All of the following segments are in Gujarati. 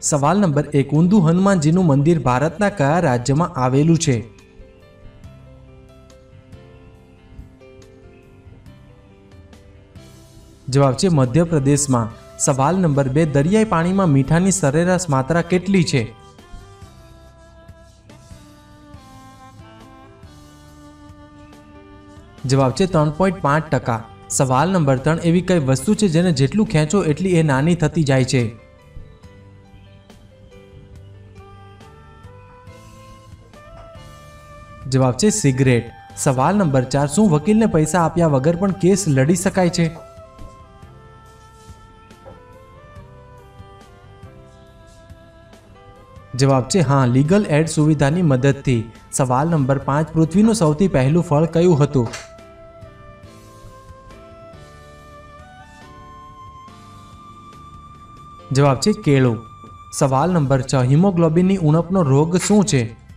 સવાલ નંબર એક ઊંધું હનુમાનજીનું મંદિર ભારતના કયા રાજ્યમાં આવેલું છે? જવાબ છે મધ્યપ્રદેશમાં. સવાલ નંબર બે, દરિયાઈ પાણીમાં મીઠાની સરેરાશ માત્રા કેટલી છે? જવાબ છે ત્રણ પોઈન્ટ પાંચ ટકા. સવાલ નંબર ત્રણ એવી કઈ વસ્તુ છે જેને જેટલું ખેંચો એટલી એ નાની થતી જાય છે? જવાબ છે સિગરેટ. સવાલ નંબર ચાર, શું વકીલને પૈસા આપ્યા વગર પણ કેસ લડી શકાય છે? જવાબ છે હા, લીગલ એડ સુવિધાની મદદથી. સવાલ નંબર પાંચ, પૃથ્વીનું સૌથી પહેલું ફળ કયું હતું? જવાબ છે કેળું. સવાલ નંબર છ, હિમોગ્લોબિનની ઉણપનો રોગ શું છે?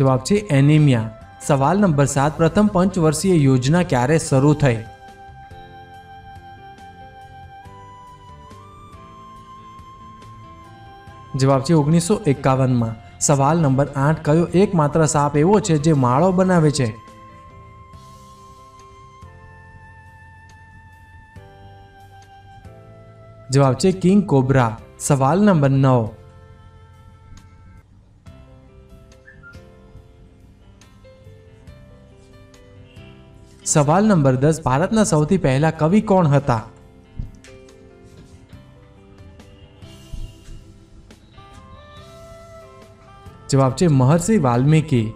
જવાબ છે એનિમિયા. સવાલ નંબર સાત, પ્રથમ પંચવર્ષીય યોજના ક્યારે શરૂ થઈ? જવાબ છે ઓગણીસો એકાવનમાં. સવાલ નંબર આઠ, કયો એકમાત્ર સાપ એવો છે જે માળો બનાવે છે? જવાબ છે કિંગ કોબ્રા. સવાલ નંબર નવ સવાલ નંબર દસ ભારતના સૌથી પહેલા કવિ કોણ હતા? જવાબ છે મહર્ષિ વાલ્મીકી.